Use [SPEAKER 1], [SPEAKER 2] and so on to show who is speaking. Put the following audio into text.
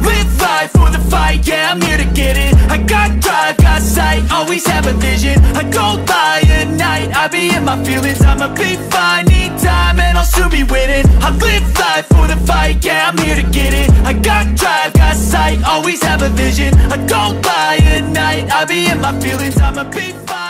[SPEAKER 1] live life for the fight, yeah, I'm here to get it. I got drive, got sight, always have a vision. I don't lie at night, I be in my feelings. I'ma be fine, need time, and I'll soon be winning I live life for the fight, yeah, I'm here to get it. I got drive, got sight, always have a vision. I don't lie at night, I be in my feelings. I'ma be fine